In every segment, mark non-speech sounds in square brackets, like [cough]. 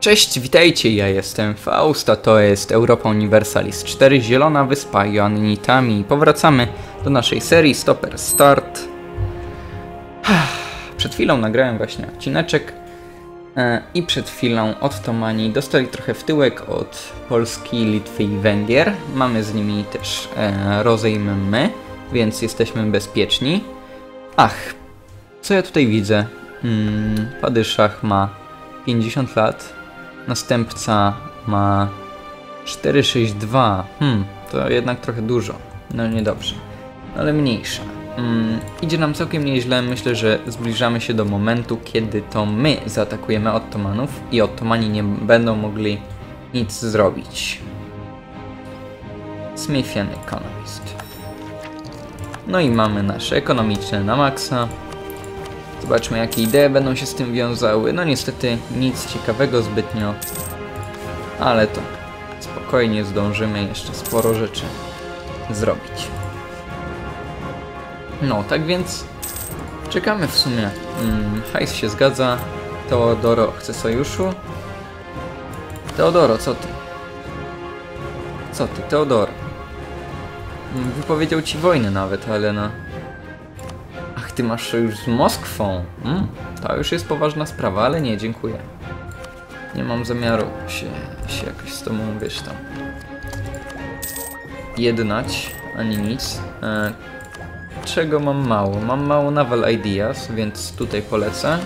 Cześć, witajcie, ja jestem Faust, a to jest Europa Universalis 4, Zielona Wyspa Joannitami. Powracamy do naszej serii Stopper Start. [sighs] Przed chwilą nagrałem właśnie odcineczek e, i przed chwilą Ottomani dostali trochę w tyłek od Polski, Litwy i Węgier. Mamy z nimi też e, rozejm my, więc jesteśmy bezpieczni. Ach, co ja tutaj widzę? Hmm, Padyszach ma 50 lat, następca ma 462. Hmm, to jednak trochę dużo. No niedobrze, ale mniejsza. Hmm, idzie nam całkiem nieźle. Myślę, że zbliżamy się do momentu, kiedy to my zaatakujemy Ottomanów i Ottomani nie będą mogli nic zrobić. Smithian Economist. No i mamy nasze ekonomiczne na maksa. Zobaczmy jakie idee będą się z tym wiązały. No niestety nic ciekawego zbytnio. Ale to spokojnie zdążymy jeszcze sporo rzeczy zrobić. No, tak więc czekamy w sumie. Hmm, hajs się zgadza. Teodoro chce sojuszu. Teodoro, co ty? Co ty, Teodoro? Mm, Wypowiedział ci wojnę nawet, ale no... Ach, ty masz sojusz z Moskwą. Mm, to już jest poważna sprawa, ale nie, dziękuję. Nie mam zamiaru się, się jakoś z tobą, wiesz tam... Jednać, ani nic. E, czego mam mało? Mam mało Naval Ideas, więc tutaj polecę.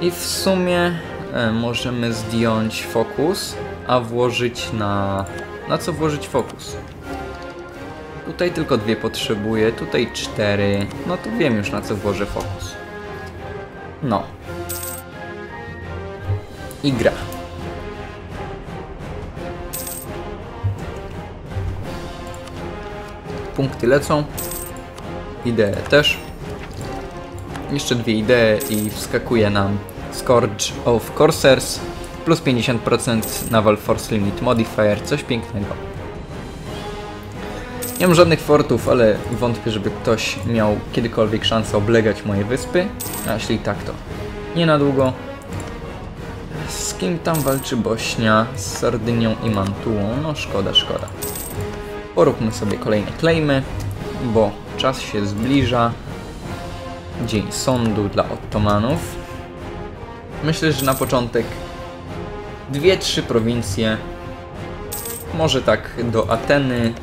I w sumie e, możemy zdjąć fokus, a włożyć na... Na co włożyć fokus? Tutaj tylko dwie potrzebuję, tutaj cztery. No to wiem już na co włożę fokus. No. I gra. Punkty lecą. Idee też. Jeszcze dwie idee i wskakuje nam Scourge of Corsairs plus 50% Naval Force Limit Modifier, coś pięknego. Nie mam żadnych fortów, ale wątpię, żeby ktoś miał kiedykolwiek szansę oblegać moje wyspy. A jeśli tak, to nie na długo. Z kim tam walczy Bośnia? Z Sardynią i Mantuą? No szkoda, szkoda. Poróbmy sobie kolejne klejmy, bo czas się zbliża. Dzień sądu dla Ottomanów. Myślę, że na początek dwie, trzy prowincje. Może tak do Ateny,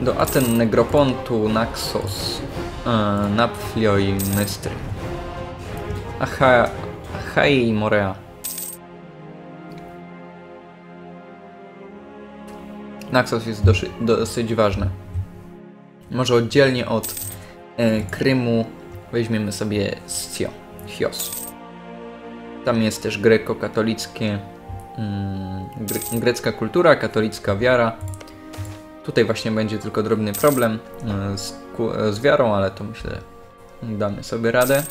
do Aten, Negropontu, Naxos, e, Napflio i Mystry. Aha, i Morea. Naxos jest dosyć, dosyć ważny. Może oddzielnie od e, Krymu weźmiemy sobie Scio, Chios. Tam jest też greko-katolickie, mm, gre- grecka kultura, katolicka wiara. Tutaj właśnie będzie tylko drobny problem e, z, e, z wiarą, ale to myślę damy sobie radę.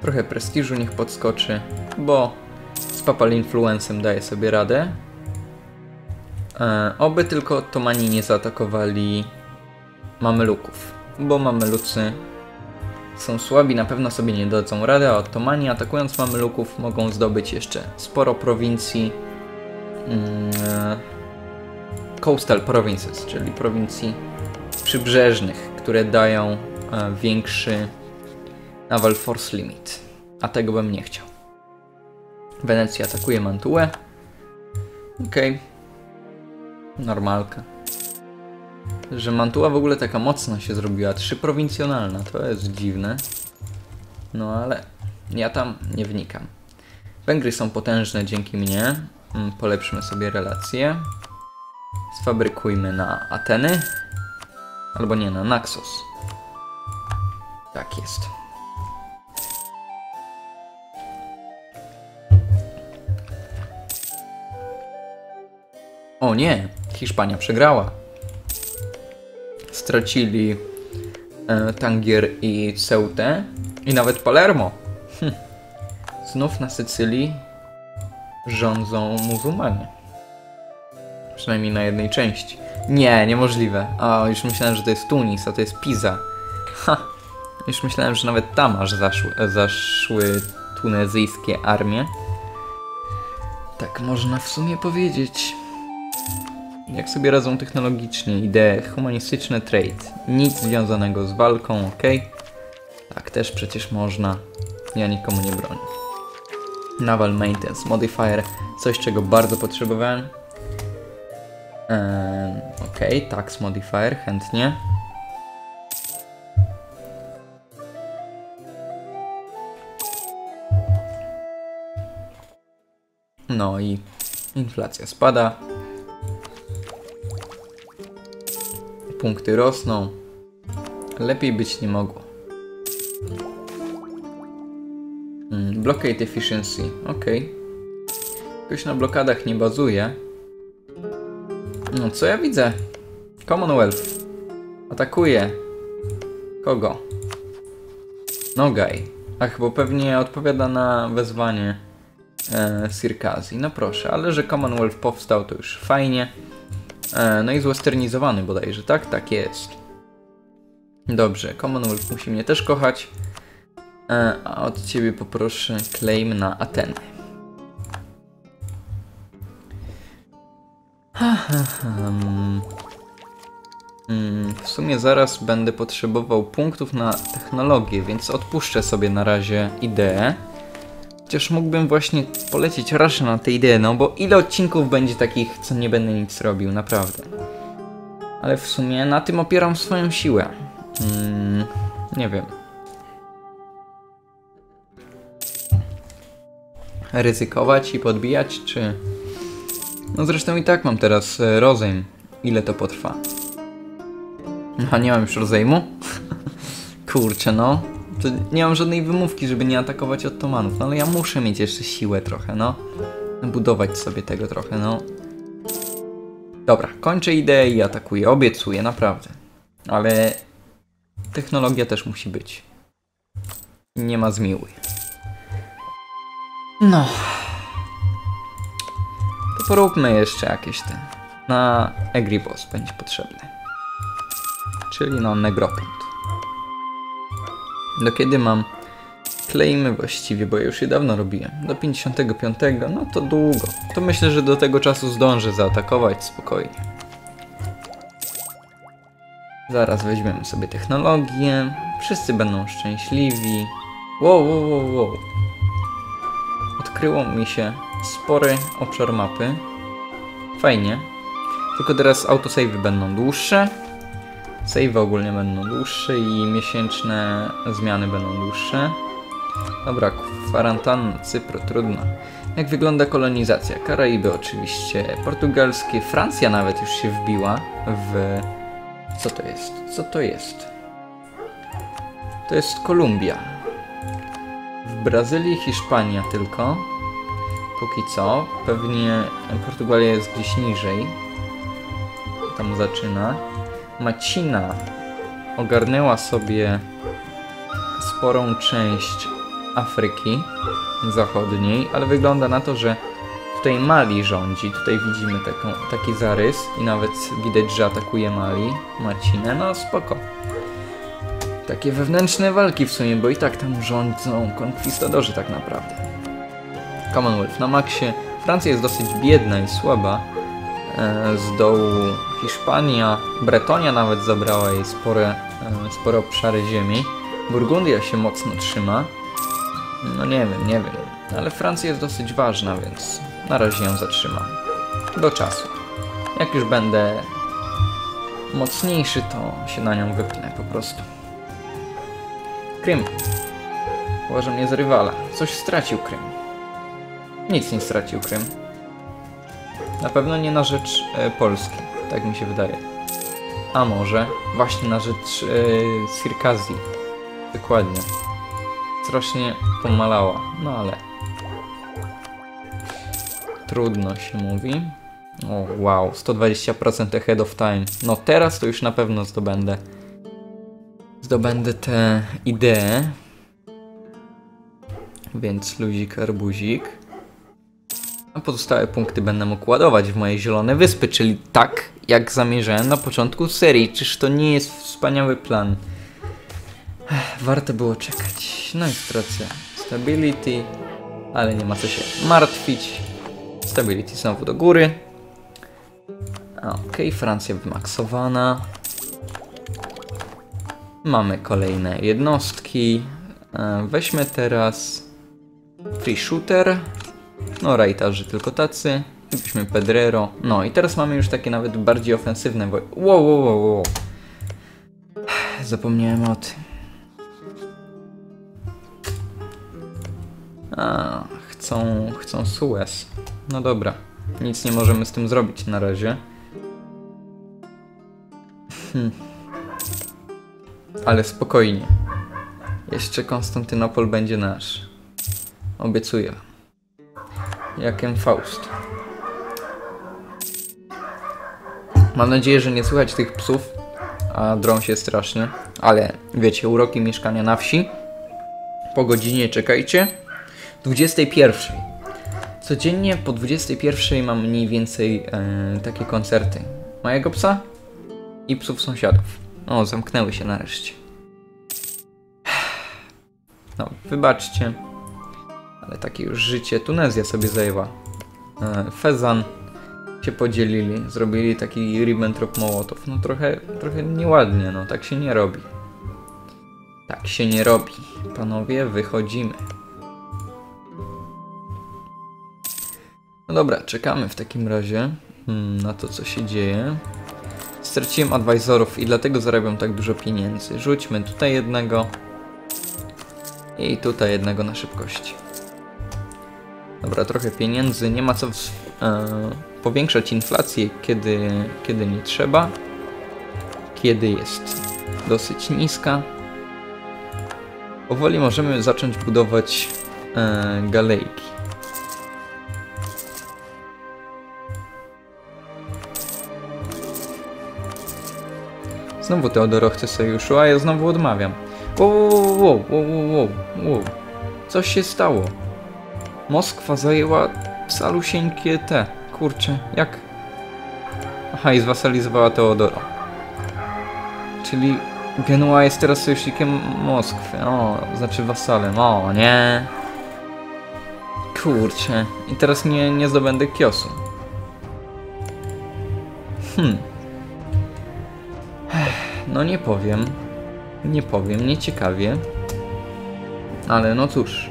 Trochę prestiżu niech podskoczy, bo z papal influencem daje sobie radę. E, oby tylko Ottomani nie zaatakowali Mameluków, bo Mamelucy są słabi, na pewno sobie nie dadzą rady, a Ottomani atakując Mameluków mogą zdobyć jeszcze sporo prowincji mm, e, Coastal Provinces, czyli prowincji przybrzeżnych, które dają e, większy Naval Force Limit, a tego bym nie chciał. Wenecja atakuje Mantuę. Okej. Normalka. Że Mantua w ogóle taka mocna się zrobiła, trzy prowincjonalna, to jest dziwne. No ale ja tam nie wnikam. Węgry są potężne dzięki mnie. Mm, Polepszymy sobie relacje. Sfabrykujmy na Ateny. Albo nie, na Naxos. Tak jest. O nie, Hiszpania przegrała. Stracili e, Tangier i Ceutę i nawet Palermo. Hm. Znów na Sycylii rządzą muzułmanie. Przynajmniej na jednej części. Nie, niemożliwe. A, już myślałem, że to jest Tunis, a to jest Pisa. Ha! Już myślałem, że nawet tam aż zaszły, zaszły tunezyjskie armie. Tak można w sumie powiedzieć. Jak sobie radzą technologicznie, idee humanistyczne, trade. Nic związanego z walką, ok? Tak, też przecież można. Ja nikomu nie bronię. Naval Maintenance Modifier, coś czego bardzo potrzebowałem. Ok, Tax Modifier, chętnie. No i inflacja spada. Punkty rosną. Lepiej być nie mogło. Hmm, blockade efficiency. Ok. Ktoś na blokadach nie bazuje. Co ja widzę? Commonwealth. Atakuje. Kogo? Nogaj. Ach, bo pewnie odpowiada na wezwanie e, Sirkazji. No proszę, ale że Commonwealth powstał to już fajnie. E, no i zwesternizowany bodajże, tak? Tak jest. Dobrze, Commonwealth musi mnie też kochać. E, a od ciebie poproszę claim na Atenę. Ha, ha, ha. Mm, w sumie zaraz będę potrzebował punktów na technologię, więc odpuszczę sobie na razie ideę. Chociaż mógłbym właśnie polecieć raczej na tę ideę, no bo ile odcinków będzie takich, co nie będę nic robił, naprawdę. Ale w sumie na tym opieram swoją siłę. Mm, nie wiem. Ryzykować i podbijać, czy... No zresztą i tak mam teraz e, rozejm. Ile to potrwa? A nie mam już rozejmu? [laughs] Kurczę no. To nie mam żadnej wymówki, żeby nie atakować Ottomanów. No ale ja muszę mieć jeszcze siłę trochę, no. Budować sobie tego trochę, no. Dobra, kończę ideę i atakuję. Obiecuję, naprawdę. Ale technologia też musi być. Nie ma zmiłuj. No. Poróbmy jeszcze jakieś te. Na Egribos będzie potrzebny. Czyli na Negropont. Do kiedy mam claimy właściwie, bo ja już je dawno robiłem. Do 55, no to długo. To myślę, że do tego czasu zdążę zaatakować spokojnie. Zaraz weźmiemy sobie technologię. Wszyscy będą szczęśliwi. Wow, wow, wow, wow. Odkryło mi się spory obszar mapy. Fajnie. Tylko teraz autosavey będą dłuższe. Save ogólnie będą dłuższe i miesięczne zmiany będą dłuższe. Dobra, kwarantanna, Cypru, trudno. Jak wygląda kolonizacja? Karaiby oczywiście, portugalskie, Francja nawet już się wbiła w... Co to jest? Co to jest? To jest Kolumbia. W Brazylii Hiszpania tylko. Póki co. Pewnie Portugalia jest gdzieś niżej. Tam zaczyna. Macina ogarnęła sobie sporą część Afryki Zachodniej, ale wygląda na to, że tutaj Mali rządzi. Tutaj widzimy taką, taki zarys i nawet widać, że atakuje Mali, Macinę. No spoko. Takie wewnętrzne walki w sumie, bo i tak tam rządzą konkwistadorzy tak naprawdę. Commonwealth na maksie. Francja jest dosyć biedna i słaba. E, z dołu Hiszpania, Bretonia nawet zabrała jej spore, e, spore obszary ziemi. Burgundia się mocno trzyma. No nie wiem, nie wiem. Ale Francja jest dosyć ważna, więc na razie ją zatrzymam. Do czasu. Jak już będę mocniejszy, to się na nią wypnę po prostu. Krym. Uważam mnie za rywala. Coś stracił Krym. Nic nie stracił Krym. Na pewno nie na rzecz e, Polski, tak mi się wydaje. A może właśnie na rzecz e, Sirkazji. Dokładnie. Strasznie pomalała, no ale... Trudno się mówi. O, wow, 120% ahead of time. No teraz to już na pewno zdobędę. Zdobędę te idee. Więc luzik, arbuzik. Pozostałe punkty będę mógł ładować w moje zielone wyspy, czyli tak jak zamierzałem na początku serii. Czyż to nie jest wspaniały plan? Warto było czekać. No i stracę stability, ale nie ma co się martwić. Stability znowu do góry. Okej, Francja wymaksowana. Mamy kolejne jednostki. E, Weźmy teraz free shooter. No, rajtarzy tylko tacy. Weźmy Pedrero. No i teraz mamy już takie nawet bardziej ofensywne woj... Wow, wow, wow, wow. Zapomniałem o tym. A, chcą, chcą Suez. No dobra. Nic nie możemy z tym zrobić na razie. Hmm. Ale spokojnie. Jeszcze Konstantynopol będzie nasz. Obiecuję. Jakem Faust. Mam nadzieję, że nie słychać tych psów, a drą się strasznie. Ale wiecie, uroki mieszkania na wsi. Po godzinie czekajcie. 21. Codziennie po 21 mam mniej więcej e, takie koncerty. Mojego psa i psów sąsiadów. O, zamknęły się nareszcie. No, wybaczcie. Ale takie już życie. Tunezja sobie zajęła. E, Fezan się podzielili. Zrobili taki Ribbentrop Mołotow. No trochę, trochę nieładnie, no tak się nie robi. Tak się nie robi. Panowie, wychodzimy. No dobra, czekamy w takim razie hmm, na to, co się dzieje. Straciłem advisorów i dlatego zarabiam tak dużo pieniędzy. Rzućmy tutaj jednego i tutaj jednego na szybkości. Dobra, trochę pieniędzy. Nie ma co w, e, powiększać inflację, kiedy, kiedy nie trzeba. Kiedy jest dosyć niska. Powoli możemy zacząć budować e, galejki. Znowu Teodoro chce sojuszu, a ja znowu odmawiam. Wow, wow, wow, wow, wow, wow. Coś się stało. Moskwa zajęła calusieńkie te. Kurczę, jak? Aha, i zwasalizowała Teodoro. Czyli Genua jest teraz sojusznikiem Moskwy. O, znaczy wasalem. O, nie. Kurczę. I teraz nie, nie zdobędę Kiosu. Hmm. No nie powiem. Nie powiem, nie ciekawie. Ale no cóż.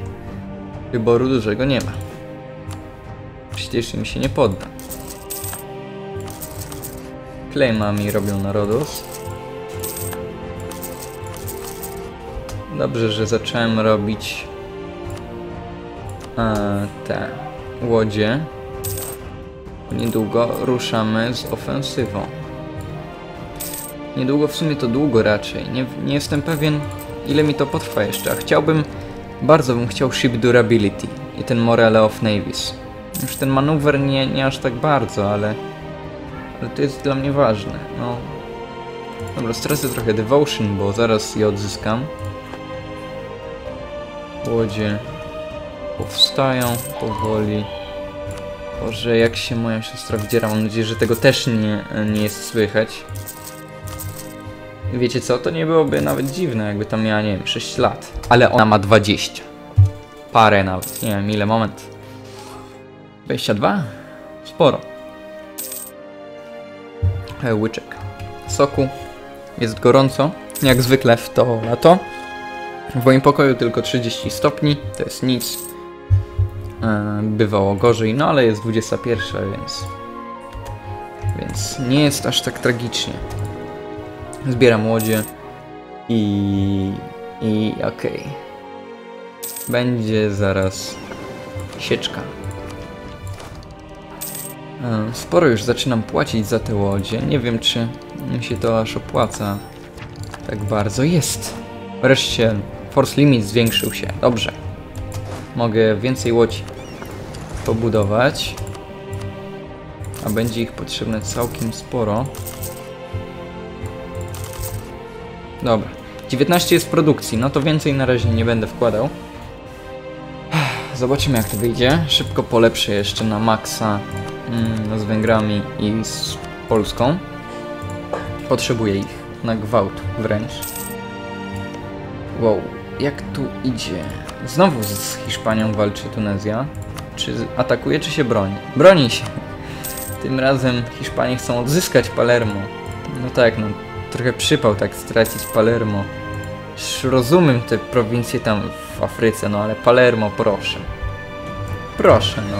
Wyboru dużego nie ma. Przecież mi się nie podda. Claimami robią narodos. Dobrze, że zacząłem robić e, te łodzie. Niedługo ruszamy z ofensywą. Niedługo w sumie to długo raczej. Nie, nie jestem pewien ile mi to potrwa jeszcze, a chciałbym, bardzo bym chciał Ship Durability i ten Morale of Navies. Już ten manewr nie, nie aż tak bardzo, ale, ale to jest dla mnie ważne. No. Dobra, stracę trochę Devotion, bo zaraz je odzyskam. Łodzie powstają powoli. Boże, jak się moja siostra wdziera. Mam nadzieję, że tego też nie, nie jest słychać. Wiecie co, to nie byłoby nawet dziwne, jakby tam miała, nie wiem, 6 lat. Ale ona ma 20. Parę nawet, nie wiem ile, moment. 22? Sporo. E, Łyczek soku. Jest gorąco, jak zwykle w to lato. W moim pokoju tylko 30 stopni, to jest nic. E, Bywało gorzej, no ale jest 21, więc... Więc nie jest aż tak tragicznie. Zbieram łodzie i... i okej. Będzie zaraz sieczka. E, Sporo już zaczynam płacić za te łodzie. Nie wiem, czy mi się to aż opłaca tak bardzo. Jest! Wreszcie force limit zwiększył się. Dobrze. Mogę więcej łodzi pobudować. A będzie ich potrzebne całkiem sporo. Dobra. 19 jest w produkcji, no to więcej na razie nie będę wkładał. Zobaczymy jak to wyjdzie. Szybko polepszę jeszcze na maksa mm, z Węgrami i z Polską. Potrzebuję ich na gwałt wręcz. Wow, jak tu idzie? Znowu z Hiszpanią walczy Tunezja. Czy atakuje, czy się broni? Broni się. Tym razem Hiszpanie chcą odzyskać Palermo. No tak, no trochę przypał tak stracić Palermo. Rozumiem te prowincje tam w Afryce, no ale Palermo, proszę. Proszę, no.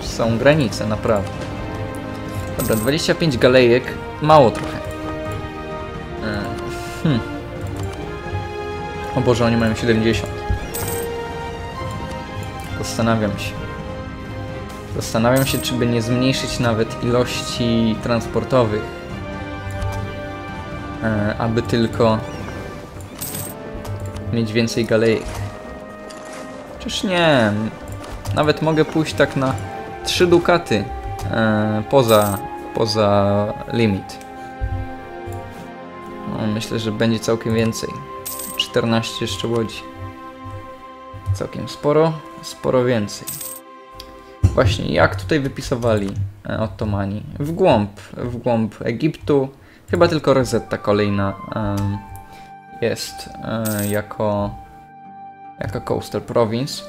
Są granice, naprawdę. Dobra, 25 galejek. Mało trochę. E, Hmm. O Boże, oni mają 70. Zastanawiam się. Zastanawiam się, czy by nie zmniejszyć nawet ilości transportowych. E, aby tylko mieć więcej galejek. Czyż nie? Nawet mogę pójść tak na 3 dukaty e, poza, poza limit. No, myślę, że będzie całkiem więcej. 14 jeszcze łodzi. Całkiem sporo, sporo więcej. Właśnie, jak tutaj wypisowali e, Ottomani? W głąb, w głąb Egiptu. Chyba tylko Rosetta kolejna jest e, jako, jako coastal province.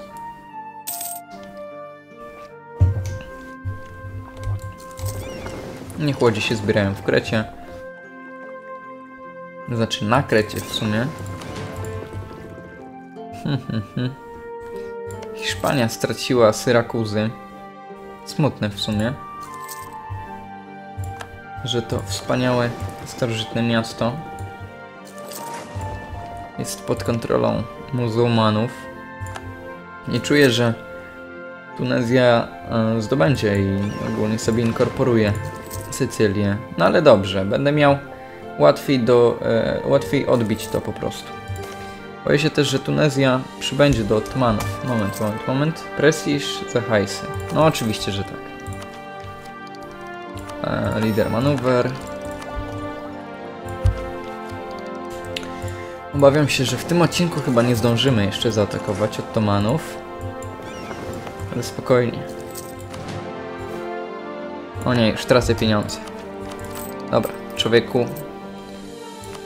Niech łodzie się zbierają w Krecie. Znaczy na Krecie w sumie. [laughs] Hiszpania straciła Syrakuzy. Smutne w sumie. Że to wspaniałe, starożytne miasto jest pod kontrolą muzułmanów. Nie czuję, że Tunezja e, zdobędzie i ogólnie sobie inkorporuje Sycylię. No ale dobrze, będę miał łatwiej, do, e, łatwiej odbić to po prostu. Boję się też, że Tunezja przybędzie do Ottomanów. Moment, moment, moment. Prestiż za hajsy. No oczywiście, że tak. E, lider manewr. Obawiam się, że w tym odcinku chyba nie zdążymy jeszcze zaatakować Ottomanów. Ale spokojnie. O nie, już tracę pieniądze. Dobra, człowieku.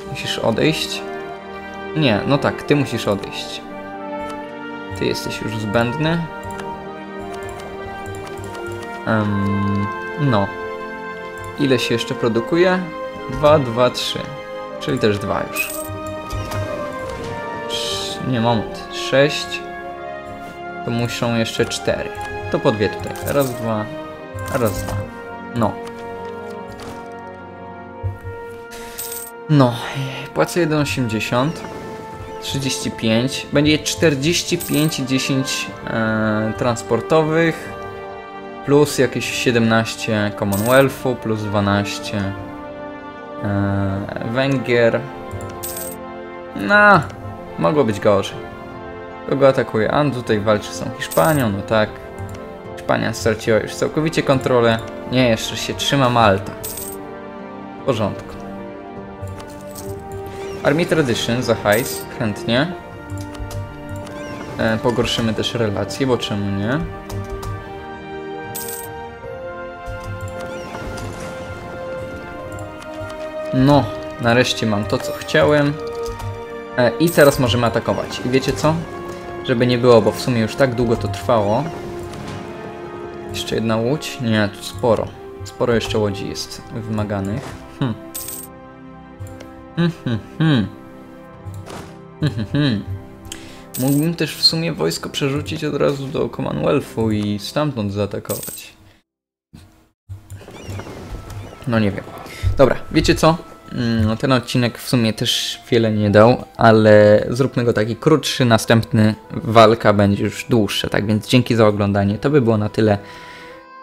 Musisz odejść. Nie, no tak, ty musisz odejść. Ty jesteś już zbędny. Em, no. Ile się jeszcze produkuje? 2, 2, 3. Czyli też 2 już. Nie, moment. 6. To muszą jeszcze 4. To po dwie tutaj. Raz, dwa. Raz, dwa. No. No. Płacę 1,80. 35. Będzie 45 i 10 e, transportowych. Plus jakieś 17 Commonwealthu, plus 12 e, Węgier. No, mogło być gorzej. Kogo atakuje? A no tutaj walczy z Hiszpanią, no tak. Hiszpania straciła już całkowicie kontrolę. Nie, jeszcze się trzyma Malta. W porządku. Army Tradition za hajs, chętnie. E, pogorszymy też relacje, bo czemu nie? No, nareszcie mam to, co chciałem. E, I teraz możemy atakować. I wiecie co? Żeby nie było, bo w sumie już tak długo to trwało. Jeszcze jedna łódź? Nie, tu sporo. Sporo jeszcze łodzi jest wymaganych. Hm. Hmm, hmm. Mógłbym też w sumie wojsko przerzucić od razu do Commonwealthu i stamtąd zaatakować. No nie wiem. Dobra, wiecie co? Mm, Ten odcinek w sumie też wiele nie dał, ale zróbmy go taki krótszy, następny walka będzie już dłuższa, tak więc dzięki za oglądanie, to by było na tyle.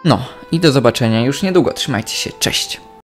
No i do zobaczenia już niedługo, trzymajcie się, cześć!